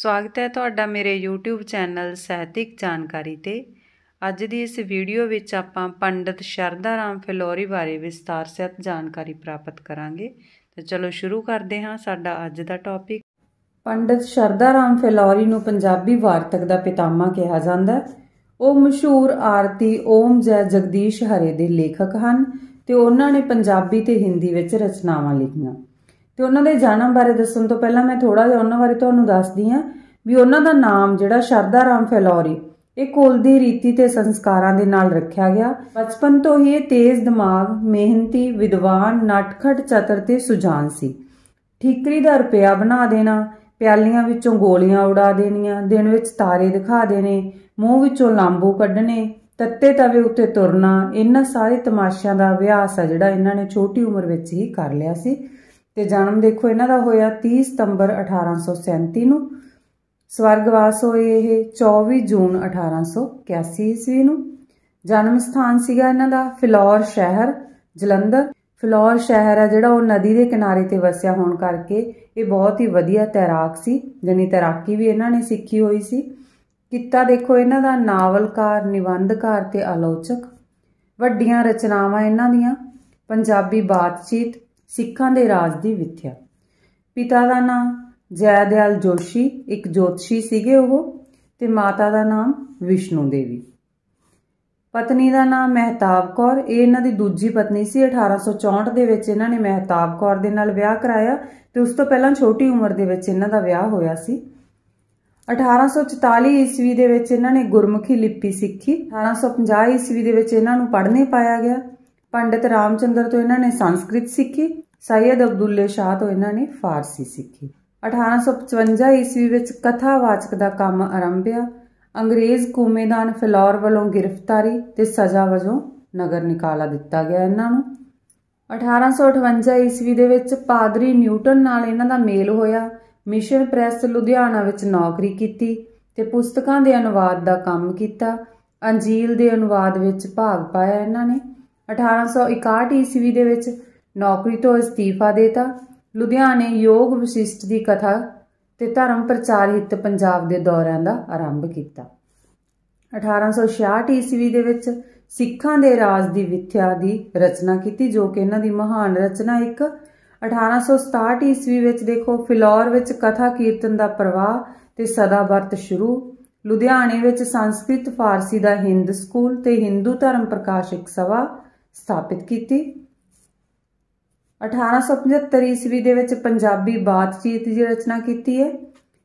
ਸਵਾਗਤ ਹੈ ਤੁਹਾਡਾ ਮੇਰੇ YouTube ਚੈਨਲ ਸਾਹਿਤਿਕ ਜਾਣਕਾਰੀ ਤੇ। ਅੱਜ ਦੀ ਇਸ ਵੀਡੀਓ ਵਿੱਚ ਆਪਾਂ ਪੰਡਿਤ ਸ਼ਰਦਾ ਰਾਮ ਫਿਲੌਰੀ ਬਾਰੇ ਵਿਸਤਾਰ ਸਹਿਤ ਜਾਣਕਾਰੀ ਪ੍ਰਾਪਤ ਕਰਾਂਗੇ। ਤਾਂ ਚਲੋ ਸ਼ੁਰੂ ਕਰਦੇ ਹਾਂ ਸਾਡਾ ਅੱਜ ਦਾ ਟੌਪਿਕ ਪੰਡਿਤ ਸ਼ਰਦਾ ਰਾਮ ਫਿਲੌਰੀ ਨੂੰ ਪੰਜਾਬੀ ਵਾਰਤਕ ਦਾ ਪਿਤਾਮਾ ਕਿਹਾ ਜਾਂਦਾ ਹੈ। ਉਹ ਮਸ਼ਹੂਰ ਆਰਤੀ ਓਮ ਜੈ ਜਗਦੀਸ਼ ਹਰੇ ਦੇ ਲੇਖਕ ਹਨ ਤੇ ਉਹਨਾਂ ਨੇ ਪੰਜਾਬੀ ਤੇ ਹਿੰਦੀ ਵਿੱਚ ਰਚਨਾਵਾਂ ਲਿਖੀਆਂ। ਤੇ ਉਹਨਾਂ ਦੇ ਜਨਮ ਬਾਰੇ ਦੱਸਣ ਤੋਂ ਪਹਿਲਾਂ ਮੈਂ ਥੋੜਾ ਜਿਹਾ ਉਹਨਾਂ ਬਾਰੇ ਤੁਹਾਨੂੰ ਦੱਸਦੀ ਹਾਂ ਵੀ ਉਹਨਾਂ ਦਾ ਨਾਮ ਜਿਹੜਾ ਸ਼ਰਦਾ ਰਾਮ ਫੈਲੋਰੀ, ਇਹ ਕੁਲ ਦੀ ਰੀਤੀ ਤੇ ਸੰਸਕਾਰਾਂ ਦੇ ਨਾਲ ਰੱਖਿਆ ਗਿਆ। ਬਚਪਨ ਤੋਂ ਹੀ ਇਹ ਤੇਜ਼ ਦਿਮਾਗ, ਮਿਹਨਤੀ, ਵਿਦਵਾਨ, ਨਟਖਟ, ਚਤਰ ਤੇ ਸੁਜਾਨ ਸੀ। ਠੀਕਰੀ ਦਾ ਰੁਪਿਆ ਬਣਾ ਦੇਣਾ, ਪਿਆਲੀਆਂ ਵਿੱਚੋਂ ਗੋਲੀਆਂ ਉਡਾ ਦੇਣੀਆਂ, ਦਿਨ ਵਿੱਚ ਤਾਰੇ ਦਿਖਾ ਦੇਣੇ, ਮੂੰਹ ਵਿੱਚੋਂ ਲਾਂਬੂ ਕੱਢਣੇ, ਤੱਤੇ ਤਵੇ ਉੱਤੇ ਤੁਰਨਾ, ਇਹਨਾਂ ਸਾਰੇ ਤਮਾਸ਼ਿਆਂ ਦਾ ਅਭਿਆਸ ਆ ਜਿਹੜਾ ਇਹਨਾਂ ਨੇ ਛੋਟੀ ਉਮਰ ਵਿੱਚ ਹੀ ਕਰ ਲਿਆ ਸੀ। ਤੇ ਜਨਮ ਦੇਖੋ ਇਹਨਾਂ ਦਾ ਹੋਇਆ 30 ਸਤੰਬਰ 1837 ਨੂੰ। ਸਵਰਗਵਾਸ ਹੋਏ ਇਹ 24 ਜੂਨ 1881 ਈਸਵੀ ਨੂੰ। ਜਨਮ ਸਥਾਨ ਸੀਗਾ ਇਹਨਾਂ ਦਾ ਫਿਲੌਰ ਸ਼ਹਿਰ, ਜਲੰਧਰ। ਫਿਲੌਰ ਸ਼ਹਿਰ ਆ ਜਿਹੜਾ ਉਹ ਨਦੀ ਦੇ ਕਿਨਾਰੇ ਤੇ ਵਸਿਆ ਹੋਣ ਕਰਕੇ ਇਹ ਬਹੁਤ ਹੀ ਵਧੀਆ ਤੈਰਾਕ ਸੀ ਜਨੀ ਤੈਰਾਕੀ ਵੀ ਇਹਨਾਂ ਨੇ ਸਿੱਖੀ ਹੋਈ ਸੀ। ਕਿੱਤਾ ਦੇਖੋ ਇਹਨਾਂ ਦਾ ਨਾਵਲਕਾਰ, ਨਿਬੰਧਕਾਰ ਤੇ ਆਲੋਚਕ। ਵੱਡੀਆਂ ਰਚਨਾਵਾਂ ਇਹਨਾਂ ਦੀਆਂ। ਪੰਜਾਬੀ ਬਾਤਚੀਤ ਸਿੱਖਾਂ ਦੇ ਰਾਜ ਦੀ ਵਿਥਿਆ। ਪਿਤਾ ਦਾ ਨਾਮ ਜੈਦਿਆਲ ਜੋਸ਼ੀ, ਇੱਕ ਜੋਤਸ਼ੀ ਸੀਗੇ ਉਹ, ਤੇ ਮਾਤਾ ਦਾ ਨਾਮ ਵਿਸ਼ਨੂੰ ਦੇਵੀ। ਪਤਨੀ ਦਾ ਨਾਮ ਮਹਿਤਾਬ ਕੌਰ, ਇਹ ਇਹਨਾਂ ਦੀ ਦੂਜੀ ਪਤਨੀ ਸੀ। 1864 ਦੇ ਵਿੱਚ ਇਹਨਾਂ ਨੇ ਮਹਿਤਾਬ ਕੌਰ ਦੇ ਨਾਲ ਵਿਆਹ ਕਰਾਇਆ ਤੇ ਉਸ ਤੋਂ ਪਹਿਲਾਂ ਛੋਟੀ ਉਮਰ ਦੇ ਵਿੱਚ ਇਹਨਾਂ ਦਾ ਵਿਆਹ ਹੋਇਆ ਸੀ। 1844 ਈਸਵੀ ਦੇ ਵਿੱਚ ਇਹਨਾਂ ਨੇ ਗੁਰਮੁਖੀ ਲਿਪੀ ਸਿੱਖੀ। 1850 ਈਸਵੀ ਦੇ ਵਿੱਚ ਇਹਨਾਂ ਨੂੰ ਪੜ੍ਹਨੇ ਪਾਇਆ ਗਿਆ। ਪੰਡਿਤ ਰਾਮਚੰਦਰ ਤੋਂ ਇਹਨਾਂ ਨੇ ਸੰਸਕ੍ਰਿਤ ਸਿੱਖੀ ਸੈਯਦ ਅਬਦੁੱਲੇ ਸ਼ਾਹ ਤੋਂ ਇਹਨਾਂ ਨੇ ਫਾਰਸੀ ਸਿੱਖੀ। 1855 ਈਸਵੀ ਵਿੱਚ ਕਥਾਵਾਚਕ ਦਾ ਕੰਮ ਆਰੰਭਿਆ। ਅੰਗਰੇਜ਼ ਕੂਮੇਦਾਨ ਫਿਲੌਰ ਵੱਲੋਂ ਗ੍ਰਿਫਤਾਰੀ ਤੇ ਸਜ਼ਾ ਵਜੋਂ ਨਗਰ ਨਿਕਾਲਾ ਦਿੱਤਾ ਗਿਆ ਇਹਨਾਂ ਨੂੰ। 1858 ਈਸਵੀ ਦੇ ਵਿੱਚ ਪਾਦਰੀ ਨਿਊਟਨ ਨਾਲ ਇਹਨਾਂ ਦਾ ਮੇਲ ਹੋਇਆ। ਮਿਸ਼ਨ ਪ੍ਰੈਸ ਲੁਧਿਆਣਾ ਵਿੱਚ ਨੌਕਰੀ ਕੀਤੀ ਤੇ ਪੁਸਤਕਾਂ ਦੇ ਅਨੁਵਾਦ ਦਾ ਕੰਮ ਕੀਤਾ। ਅੰਜੀਲ ਦੇ ਅਨੁਵਾਦ ਵਿੱਚ ਭਾਗ ਪਾਇਆ ਇਹਨਾਂ ਨੇ। 1861 ਈਸਵੀ ਦੇ ਵਿੱਚ ਨੌਕਰੀ ਤੋਂ ਅਸਤੀਫਾ ਦੇਤਾ। ਲੁਧਿਆਣੇ ਯੋਗ ਵਿਸ਼ਿਸ਼ਟ ਦੀ ਕਥਾ ਤੇ ਧਰਮ ਪ੍ਰਚਾਰ ਹਿੱਤ ਪੰਜਾਬ ਦੇ ਦੌਰਿਆਂ ਦਾ ਆਰੰਭ ਕੀਤਾ। 1866 ਈਸਵੀ ਦੇ ਵਿੱਚ ਸਿੱਖਾਂ ਦੇ ਰਾਜ ਦੀ ਵਿਥਿਆ ਦੀ ਰਚਨਾ ਕੀਤੀ, ਜੋ ਕਿ ਇਹਨਾਂ ਦੀ ਮਹਾਨ ਰਚਨਾ ਇੱਕ। 1867 ਈਸਵੀ ਵਿੱਚ ਦੇਖੋ, ਫਿਲੌਰ ਵਿੱਚ ਕਥਾ ਕੀਰਤਨ ਦਾ ਪ੍ਰਵਾਹ ਤੇ ਸਦਾ ਵਰਤ ਸ਼ੁਰੂ। ਲੁਧਿਆਣੇ ਵਿੱਚ ਸੰਸਕ੍ਰਿਤ, ਫਾਰਸੀ ਦਾ ਹਿੰਦ ਸਕੂਲ ਤੇ ਹਿੰਦੂ ਧਰਮ ਪ੍ਰਕਾਸ਼ਕ ਸਭਾ। ਸਥਾਪਿਤ ਕੀਤੀ। 1875 ਈਸਵੀ ਦੇ ਵਿੱਚ ਪੰਜਾਬੀ ਬਾਤਚੀਤ ਦੀ ਰਚਨਾ ਕੀਤੀ ਹੈ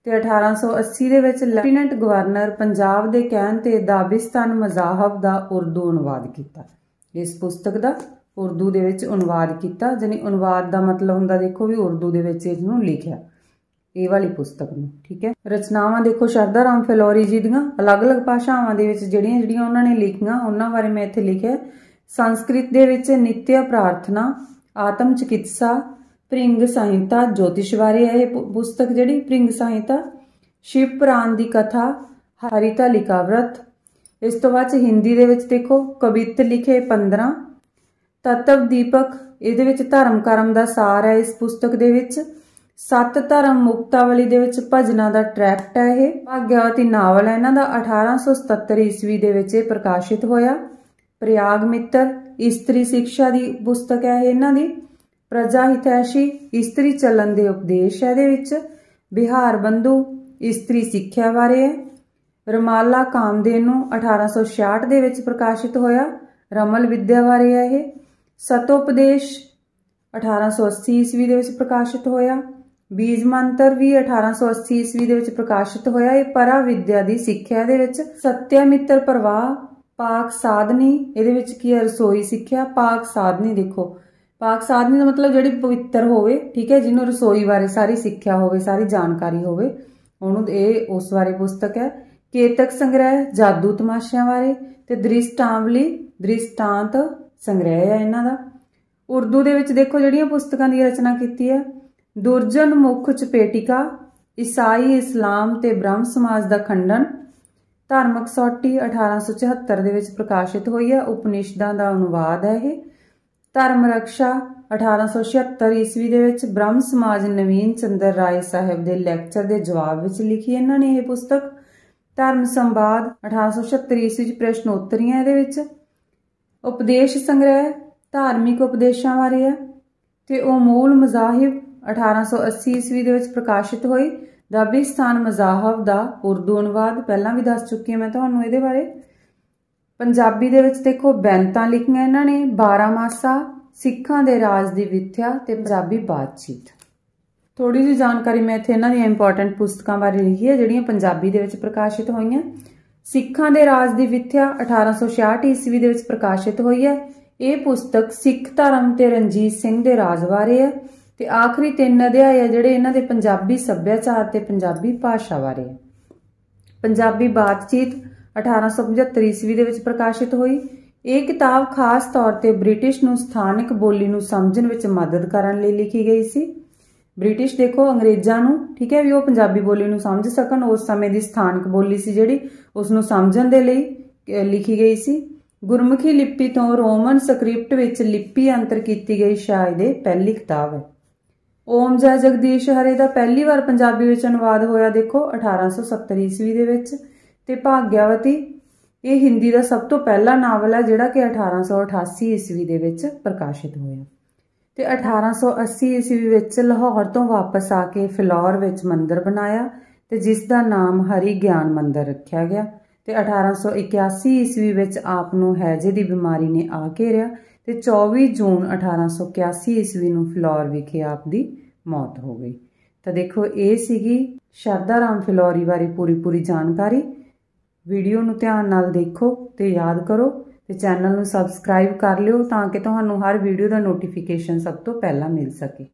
ਤੇ 1880 ਦੇ ਵਿੱਚ ਲੈਫਟੀਨੈਂਟ ਗਵਰਨਰ ਪੰਜਾਬ ਦੇ ਕਹਿਣ ਤੇ ਦਾਬਿਸਤਾਨ ਮਜ਼ਾਹਬ ਦਾ ਉਰਦੂ ਅਨੁਵਾਦ ਕੀਤਾ। ਇਸ ਪੁਸਤਕ ਦਾ ਉਰਦੂ ਦੇ ਵਿੱਚ ਅਨੁਵਾਦ ਕੀਤਾ ਜਾਨੀ ਅਨੁਵਾਦ ਦਾ ਮਤਲਬ ਹੁੰਦਾ ਦੇਖੋ ਵੀ ਉਰਦੂ ਦੇ ਵਿੱਚ ਇਸ ਨੂੰ ਲਿਖਿਆ। ਇਹ ਵਾਲੀ ਪੁਸਤਕ ਨੂੰ, ਠੀਕ ਹੈ? ਰਚਨਾਵਾਂ ਦੇਖੋ ਸ਼ਰਦਾ ਰਾਮ ਫਿਲੌਰੀ ਜੀ ਦੀਆਂ। ਅਲੱਗ-ਅਲੱਗ ਭਾਸ਼ਾਵਾਂ ਦੇ ਵਿੱਚ ਜਿਹੜੀਆਂ ਜਿਹੜੀਆਂ ਉਹਨਾਂ ਨੇ ਲਿਖੀਆਂ, ਉਹਨਾਂ ਬਾਰੇ ਮੈਂ ਇੱਥੇ ਲਿਖਿਆ ਸੰਸਕ੍ਰਿਤ ਦੇ ਵਿੱਚ ਨਿਤਿਆ ਪ੍ਰਾਰਥਨਾ, ਆਤਮ ਚਿਕਿਤਸਾ ਪ੍ਰਿੰਗ ਸਾਹਿਤਾ, ਜੋਤਿਸ਼ ਬਾਰੇ ਇਹ ਪੁਸਤਕ ਜਿਹੜੀ ਪ੍ਰਿੰਗ ਸਾਹਿਤਾ, ਸ਼ਿਵ ਪ੍ਰਾਨ ਦੀ ਕਥਾ, ਹਰਿਤਾ ਲਿਕਾਵਰਤ ਇਸ ਤੋਂ ਬਾਅਦ ਹਿੰਦੀ ਦੇ ਵਿੱਚ ਦੇਖੋ, ਕਵਿਤ ਲਿਖੇ 15 ਤਤਵ ਦੀਪਕ, ਇਹਦੇ ਵਿੱਚ ਧਰਮ ਕਰਮ ਦਾ ਸਾਰ ਹੈ ਇਸ ਪੁਸਤਕ ਦੇ ਵਿੱਚ। ਸੱਤ ਧਰਮ ਮੁਕਤਾਵਲੀ ਦੇ ਵਿੱਚ ਭਜਨਾਂ ਦਾ ਟਰੈਕਟ ਹੈ ਇਹ। ਭਾਗਿਆਵਤੀ ਨਾਵਲ ਹੈ, ਇਹਨਾਂ ਦਾ 1877 ਈਸਵੀ ਦੇ ਵਿੱਚ ਇਹ ਪ੍ਰਕਾਸ਼ਿਤ ਹੋਇਆ। ਪ੍ਰਯਾਗ ਮਿੱਤਰ, ਇਸਤਰੀ ਸਿੱਖਿਆ ਦੀ ਪੁਸਤਕ ਹੈ ਇਹਨਾਂ ਦੀ। ਪ੍ਰਜਾ ਹਿਤੈਸ਼ੀ, ਇਸਤਰੀ ਚੱਲਣ ਦੇ ਉਪਦੇਸ਼ ਹੈ ਇਹਦੇ ਵਿੱਚ। ਬਿਹਾਰ ਬੰਧੂ, ਇਸਤਰੀ ਸਿੱਖਿਆ ਬਾਰੇ ਹੈ। ਰਮਾਲਾ ਕਾਮਦੇਨ ਨੂੰ 1866 ਦੇ ਵਿੱਚ ਪ੍ਰਕਾਸ਼ਿਤ ਹੋਇਆ। ਰਮਲ ਵਿਦਿਆ ਬਾਰੇ ਹੈ ਇਹ। ਸਤੋਪਦੇਸ਼ 1880 ਈਸਵੀ ਦੇ ਵਿੱਚ ਪ੍ਰਕਾਸ਼ਿਤ ਹੋਇਆ। ਬੀਜ ਮੰਤਰ ਵੀ 1880 ਈਸਵੀ ਦੇ ਵਿੱਚ ਪ੍ਰਕਾਸ਼ਿਤ ਹੋਇਆ। ਇਹ ਪਰਾ ਵਿਦਿਆ ਦੀ ਸਿੱਖਿਆ ਦੇ ਵਿੱਚ। ਸਤਿਆ ਮਿੱਤਰ ਪ੍ਰਵਾਹ ਪਾਕ ਸਾਧਨੀ, ਇਹਦੇ ਵਿੱਚ ਕੀ ਹੈ? ਰਸੋਈ ਸਿੱਖਿਆ, ਪਾਕ ਸਾਧਨੀ ਦੇਖੋ। ਪਾਕ ਸਾਧਨੀ ਦਾ ਮਤਲਬ ਜਿਹੜੀ ਪਵਿੱਤਰ ਹੋਵੇ, ਠੀਕ ਹੈ, ਜਿਹਨੂੰ ਰਸੋਈ ਬਾਰੇ ਸਾਰੀ ਸਿੱਖਿਆ ਹੋਵੇ, ਸਾਰੀ ਜਾਣਕਾਰੀ ਹੋਵੇ, ਉਹਨੂੰ ਇਹ ਉਸ ਬਾਰੇ ਪੁਸਤਕ ਹੈ। ਕੇਤਕ ਸੰਗ੍ਰਹਿ, ਜਾਦੂ ਤਮਾਸ਼ਿਆਂ ਬਾਰੇ ਤੇ ਦ੍ਰਿਸ਼ਟਾਂਵਲੀ, ਦ੍ਰਿਸ਼ਟਾਂਤ ਸੰਗ੍ਰਹਿ ਹੈ ਇਹਨਾਂ ਦਾ। ਉਰਦੂ ਦੇ ਵਿੱਚ ਦੇਖੋ ਜਿਹੜੀਆਂ ਪੁਸਤਕਾਂ ਦੀ ਰਚਨਾ ਕੀਤੀ ਹੈ। ਦੁਰਜਨ ਮੁਖ ਚਪੇਟਿਕਾ, ਈਸਾਈ ਇਸਲਾਮ ਤੇ ਬ੍ਰਹਮ ਸਮਾਜ ਦਾ ਖੰਡਨ ਧਾਰਮਿਕ ਸੌਟੀ 1874 ਦੇ ਵਿੱਚ ਪ੍ਰਕਾਸ਼ਿਤ ਹੋਈ ਹੈ। ਉਪਨਿਸ਼ਦਾਂ ਦਾ ਅਨੁਵਾਦ ਹੈ ਇਹ। ਧਰਮ ਰੱਖਿਆ 1876 ਈਸਵੀ ਦੇ ਵਿੱਚ ਬ੍ਰਹਮ ਸਮਾਜ ਨਵੀਨ ਚੰਦਰ ਰਾਏ ਸਾਹਿਬ ਦੇ ਲੈਕਚਰ ਦੇ ਜਵਾਬ ਵਿੱਚ ਲਿਖੀ ਇਹਨਾਂ ਨੇ ਇਹ ਪੁਸਤਕ ਧਰਮ ਸੰਵਾਦ 1876 ਈਸਵੀ ਚ ਪ੍ਰਸ਼ਨੋੱਤਰੀਆਂ ਇਹਦੇ ਵਿੱਚ ਉਪਦੇਸ਼ ਸੰਗ੍ਰਹਿ, ਧਾਰਮਿਕ ਉਪਦੇਸ਼ਾਂ ਬਾਰੇ ਹੈ ਤੇ ਉਹ ਮੂਲ ਮਜ਼ਾਹਿਬ 1880 ਈਸਵੀ ਦੇ ਵਿੱਚ ਪ੍ਰਕਾਸ਼ਿਤ ਹੋਈ। ਦਾਬਿਸਤਾਨ ਮਜ਼ਾਹਬ ਦਾ ਉਰਦੂ ਅਨੁਵਾਦ ਪਹਿਲਾਂ ਵੀ ਦੱਸ ਚੁੱਕੀ ਹਾਂ ਮੈਂ ਤੁਹਾਨੂੰ ਇਹਦੇ ਬਾਰੇ। ਪੰਜਾਬੀ ਦੇ ਵਿੱਚ ਦੇਖੋ ਬੈਂਤਾਂ ਲਿਖੀਆਂ ਇਹਨਾਂ ਨੇ 12 ਮਾਸਾ, ਸਿੱਖਾਂ ਦੇ ਰਾਜ ਦੀ ਵਿਥਿਆ ਤੇ ਪੰਜਾਬੀ ਬਾਤਚੀਤ। ਥੋੜੀ ਜਿਹੀ ਜਾਣਕਾਰੀ ਮੈਂ ਇੱਥੇ ਇਹਨਾਂ ਦੀਆਂ ਇੰਪੋਰਟੈਂਟ ਪੁਸਤਕਾਂ ਬਾਰੇ ਲਿਖੀ ਹੈ, ਜਿਹੜੀਆਂ ਪੰਜਾਬੀ ਦੇ ਵਿੱਚ ਪ੍ਰਕਾਸ਼ਿਤ ਹੋਈਆਂ। ਸਿੱਖਾਂ ਦੇ ਰਾਜ ਦੀ ਵਿਥਿਆ 1866 ਈਸਵੀ ਦੇ ਵਿੱਚ ਪ੍ਰਕਾਸ਼ਿਤ ਹੋਈ ਹੈ। ਇਹ ਪੁਸਤਕ ਸਿੱਖ ਧਰਮ ਤੇ ਰਣਜੀਤ ਸਿੰਘ ਦੇ ਰਾਜ ਬਾਰੇ ਹੈ। ਤੇ ਆਖਰੀ ਤਿੰਨ ਅਧਿਆਏ ਆ ਜਿਹੜੇ ਇਹਨਾਂ ਦੇ ਪੰਜਾਬੀ ਸੱਭਿਆਚਾਰ ਤੇ ਪੰਜਾਬੀ ਭਾਸ਼ਾ ਬਾਰੇ ਪੰਜਾਬੀ ਬਾਤਚੀਤ 1875 ਈਸਵੀ ਦੇ ਵਿੱਚ ਪ੍ਰਕਾਸ਼ਿਤ ਹੋਈ। ਇਹ ਕਿਤਾਬ ਖਾਸ ਤੌਰ ਤੇ ਬ੍ਰਿਟਿਸ਼ ਨੂੰ ਸਥਾਨਕ ਬੋਲੀ ਨੂੰ ਸਮਝਣ ਵਿੱਚ ਮਦਦ ਕਰਨ ਲਈ ਲਿਖੀ ਗਈ ਸੀ। ਬ੍ਰਿਟਿਸ਼ ਦੇਖੋ, ਅੰਗਰੇਜ਼ਾਂ ਨੂੰ, ਠੀਕ ਹੈ ਵੀ ਉਹ ਪੰਜਾਬੀ ਬੋਲੀ ਨੂੰ ਸਮਝ ਸਕਣ, ਉਸ ਸਮੇਂ ਦੀ ਸਥਾਨਕ ਬੋਲੀ ਸੀ ਜਿਹੜੀ ਉਸ ਨੂੰ ਸਮਝਣ ਦੇ ਲਈ ਲਿਖੀ ਗਈ ਸੀ। ਗੁਰਮੁਖੀ ਲਿਪੀ ਤੋਂ ਰੋਮਨ ਸਕ੍ਰਿਪਟ ਵਿੱਚ ਲਿਪੀ ਅੰਤਰ ਕੀਤੀ ਗਈ ਸ਼ਾਇਦ ਇਹ ਪਹਿਲੀ ਕਿਤਾਬ ਹੈ। ਓਮ ਜੈ ਜਗਦੀਸ਼, ਹਰੇ ਦਾ ਪਹਿਲੀ ਵਾਰ ਪੰਜਾਬੀ ਵਿੱਚ ਅਨੁਵਾਦ ਹੋਇਆ ਦੇਖੋ 1870 ਈਸਵੀ ਦੇ ਵਿੱਚ। ਤੇ ਭਾਗਿਆਵਤੀ, ਇਹ ਹਿੰਦੀ ਦਾ ਸਭ ਤੋਂ ਪਹਿਲਾ ਨਾਵਲ ਹੈ ਜਿਹੜਾ ਕਿ 1888 ਈਸਵੀ ਦੇ ਵਿੱਚ ਪ੍ਰਕਾਸ਼ਿਤ ਹੋਇਆ। ਤੇ 1880 ਈਸਵੀ ਵਿੱਚ ਲਾਹੌਰ ਤੋਂ ਵਾਪਸ ਆ ਕੇ ਫਿਲੌਰ ਵਿੱਚ ਮੰਦਿਰ ਬਣਾਇਆ ਤੇ ਜਿਸ ਦਾ ਨਾਮ ਹਰੀ ਗਿਆਨ ਮੰਦਿਰ ਰੱਖਿਆ ਗਿਆ। ਤੇ 1881 ਈਸਵੀ ਵਿੱਚ ਆਪ ਨੂੰ ਹੈਜੇ ਦੀ ਬਿਮਾਰੀ ਨੇ ਆ ਘੇਰਿਆ ਤੇ 24 ਜੂਨ 1881 ਈਸਵੀ ਨੂੰ ਫਲੋਰ ਵਿਖੇ ਆਪ ਦੀ ਮੌਤ ਹੋ ਗਈ। ਤਾਂ ਦੇਖੋ, ਇਹ ਸੀਗੀ ਸ਼ਰਦਾ ਰਾਮ ਫਿਲੌਰੀ ਬਾਰੇ ਪੂਰੀ ਪੂਰੀ ਜਾਣਕਾਰੀ। ਵੀਡੀਓ ਨੂੰ ਧਿਆਨ ਨਾਲ ਦੇਖੋ ਤੇ ਯਾਦ ਕਰੋ ਤੇ ਚੈਨਲ ਨੂੰ ਸਬਸਕ੍ਰਾਈਬ ਕਰ ਲਿਓ ਤਾਂ ਕਿ ਤੁਹਾਨੂੰ ਹਰ ਵੀਡੀਓ ਦਾ ਨੋਟੀਫਿਕੇਸ਼ਨ ਸਭ ਤੋਂ ਪਹਿਲਾਂ ਮਿਲ ਸਕੇ।